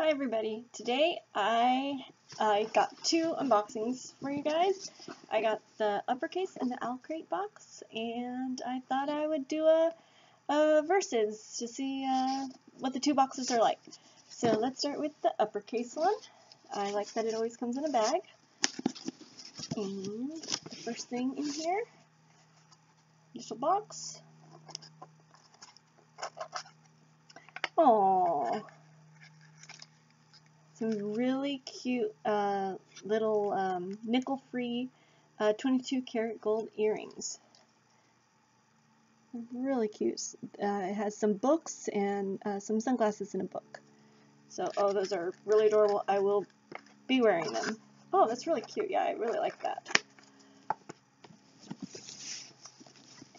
Hi everybody. Today I I got two unboxings for you guys. I got the uppercase and the Owlcrate box and I thought I would do a, a versus to see uh, what the two boxes are like. So let's start with the uppercase one. I like that it always comes in a bag. And the first thing in here, a box. Oh, some really cute uh, little um, nickel-free uh, 22 karat gold earrings. Really cute. Uh, it has some books and uh, some sunglasses in a book. So, oh, those are really adorable. I will be wearing them. Oh, that's really cute. Yeah, I really like that.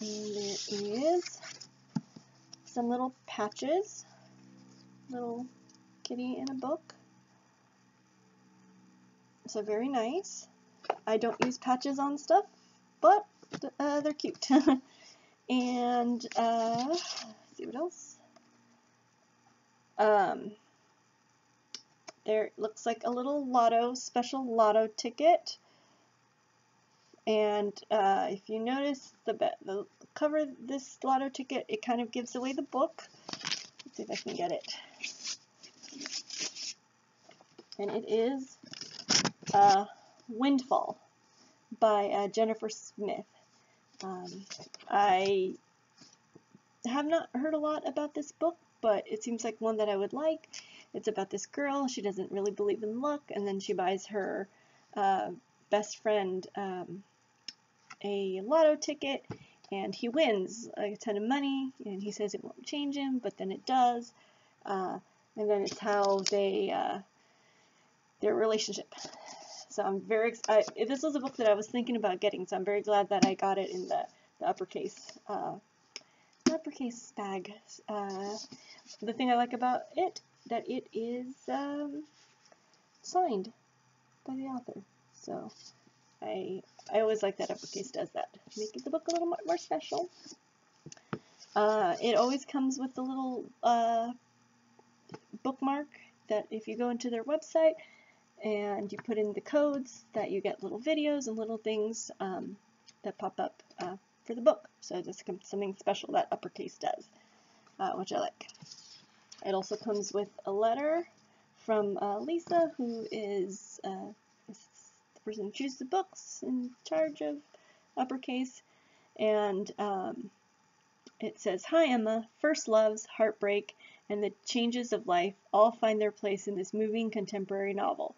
And there is some little patches. Little kitty in a book. So very nice. I don't use patches on stuff, but uh, they're cute. and uh, see what else. Um, there looks like a little lotto, special lotto ticket. And uh, if you notice the, the cover this lotto ticket, it kind of gives away the book. Let's see if I can get it. And it is uh, Windfall by uh, Jennifer Smith. Um, I have not heard a lot about this book, but it seems like one that I would like. It's about this girl. She doesn't really believe in luck, and then she buys her uh, best friend um, a lotto ticket, and he wins a ton of money, and he says it won't change him, but then it does. Uh, and then it's how they uh, their relationship. So I'm very I, this was a book that I was thinking about getting, so I'm very glad that I got it in the, the uppercase uh, uppercase bag. Uh, the thing I like about it that it is um, signed by the author. So I I always like that uppercase does that, make the book a little more special. Uh, it always comes with a little uh, bookmark that if you go into their website and you put in the codes that you get little videos and little things um, that pop up uh, for the book. So this is something special that uppercase does, uh, which I like. It also comes with a letter from uh, Lisa, who is, uh, the person who chooses the books in charge of uppercase, and um, it says, Hi Emma, first loves, heartbreak, and the changes of life all find their place in this moving contemporary novel.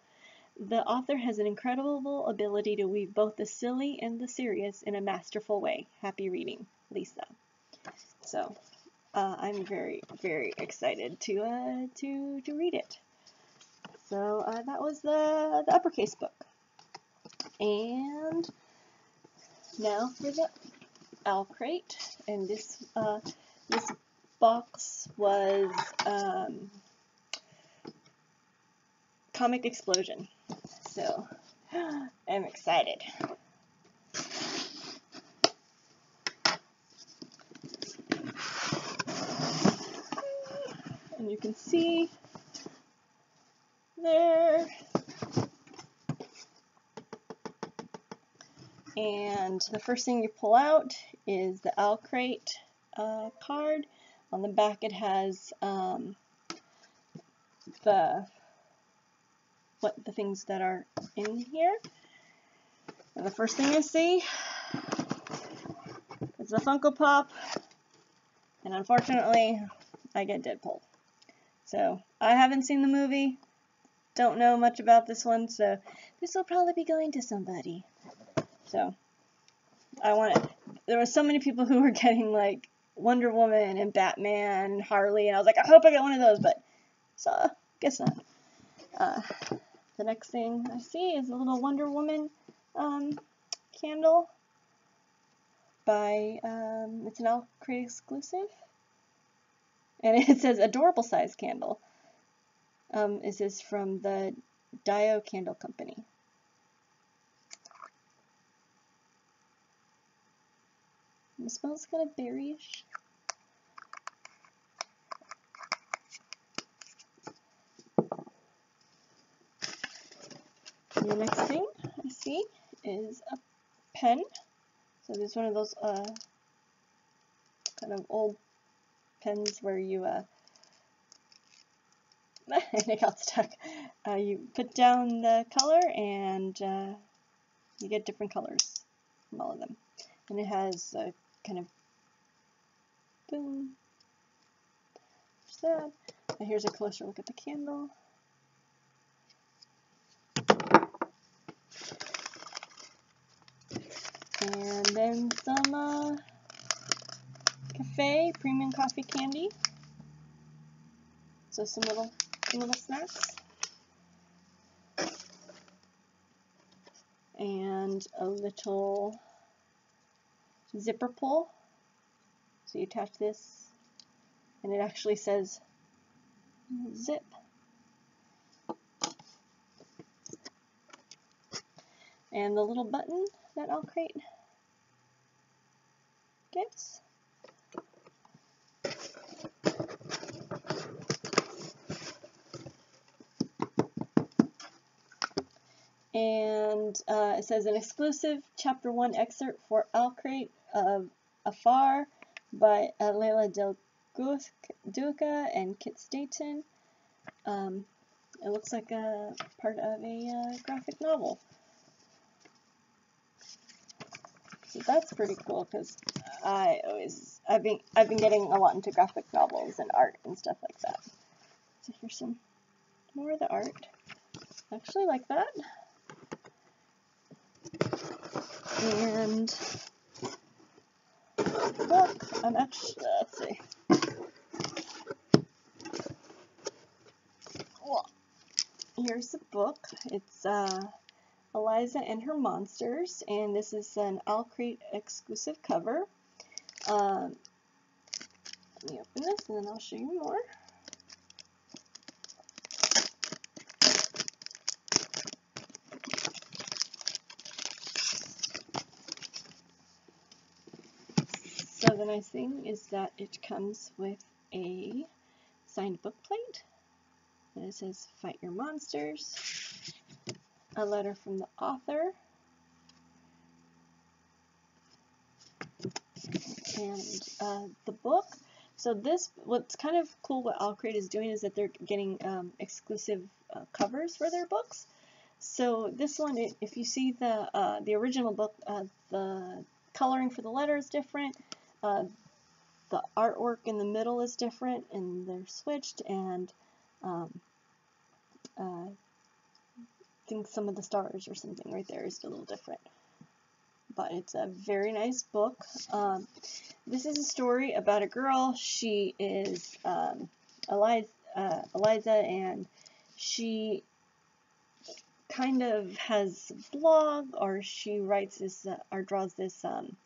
The author has an incredible ability to weave both the silly and the serious in a masterful way. Happy reading, Lisa. So, uh, I'm very, very excited to uh, to to read it. So uh, that was the the uppercase book, and now for the Owlcrate, and this uh, this box was um, Comic Explosion. So I'm excited. And you can see there. And the first thing you pull out is the Owlcrate uh, card. On the back it has um, the what the things that are in here. And the first thing I see is the Funko Pop, and unfortunately, I get Deadpool. So, I haven't seen the movie, don't know much about this one, so this will probably be going to somebody. So, I want. There were so many people who were getting, like, Wonder Woman and Batman, Harley, and I was like, I hope I get one of those, but, so, guess not. Uh, the next thing I see is a little Wonder Woman um, candle by, um, it's an Owlcrate exclusive. And it says adorable size candle. Um, this is from the Dio Candle Company. It smells kind of berryish. The next thing I see is a pen. So there's one of those uh, kind of old pens where you, uh, and it got stuck. Uh, you put down the color and uh, you get different colors from all of them. And it has a kind of boom. That. And here's a closer look at the candle. And then some uh, cafe premium coffee candy. So some little some little snacks. And a little zipper pull. So you attach this and it actually says zip. And the little button that Owlcrate And uh, it says an exclusive chapter 1 excerpt for Owlcrate of Afar by Leila Del Duca and Kit Seaton. Um, it looks like a part of a uh, graphic novel. So that's pretty cool because I always I've been I've been getting a lot into graphic novels and art and stuff like that. So here's some more of the art. I actually like that. And book. I'm actually let's see. Well, here's the book. It's uh Eliza and Her Monsters, and this is an Owlcrate exclusive cover. Um, let me open this and then I'll show you more. So the nice thing is that it comes with a signed book plate. And it says, Fight Your Monsters a letter from the author. And uh, the book. So this, what's kind of cool what Owlcrate is doing is that they're getting um, exclusive uh, covers for their books. So this one, if you see the uh, the original book, uh, the coloring for the letter is different. Uh, the artwork in the middle is different, and they're switched. And um, uh, think some of the stars or something right there is a little different. But it's a very nice book. Um, this is a story about a girl. She is um, Eliza, uh, Eliza, and she kind of has a blog, or she writes this, uh, or draws this um,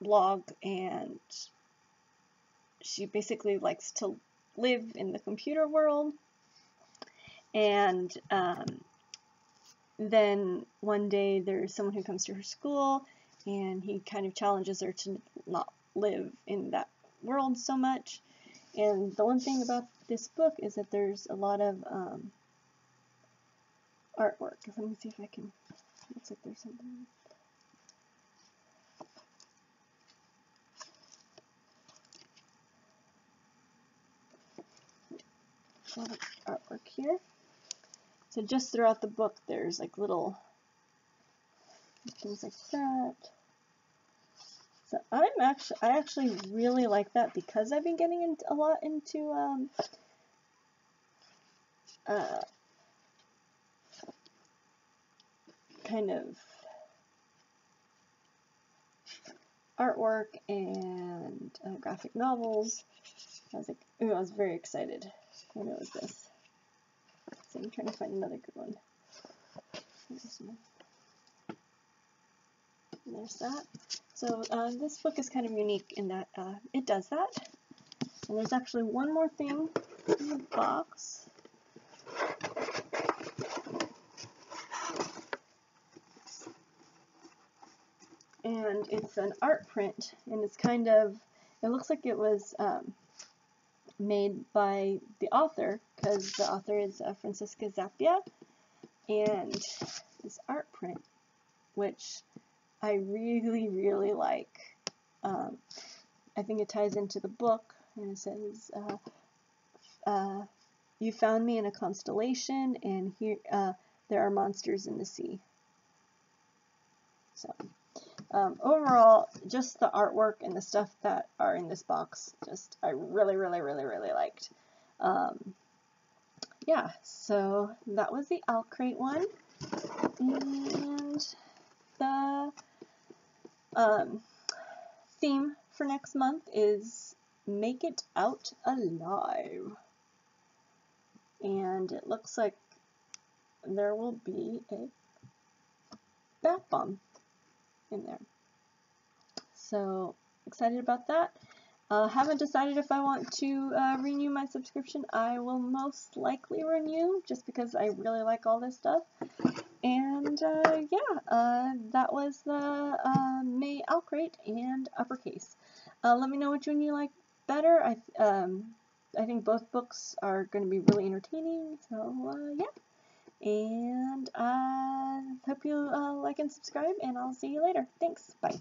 blog, and she basically likes to live in the computer world and um, then one day there's someone who comes to her school and he kind of challenges her to not live in that world so much. And the one thing about this book is that there's a lot of um, artwork. Let me see if I can. Looks like there's something. Artwork here. So just throughout the book, there's like little things like that. So I'm actually, I actually really like that because I've been getting into, a lot into um, uh, kind of artwork and uh, graphic novels. I was like, ooh, I was very excited when it was this. I'm trying to find another good one. There's that. So uh, this book is kind of unique in that uh, it does that. And there's actually one more thing in the box. And it's an art print, and it's kind of, it looks like it was um, made by the author, because the author is uh, Francesca Zappia. and this art print, which I really, really like. Um, I think it ties into the book, and it says, uh, uh, "You found me in a constellation, and here uh, there are monsters in the sea." So, um, overall, just the artwork and the stuff that are in this box, just I really, really, really, really liked. Um, yeah, so that was the Owlcrate one, and the um, theme for next month is Make It Out Alive. And it looks like there will be a bath bomb in there. So excited about that. Uh, haven't decided if I want to uh, renew my subscription. I will most likely renew just because I really like all this stuff. And uh, yeah, uh, that was the uh, May Owlcrate and Uppercase. Uh, let me know which one you like better. I um, I think both books are going to be really entertaining. So yeah, and I hope you uh, like and subscribe, and I'll see you later. Thanks. Bye.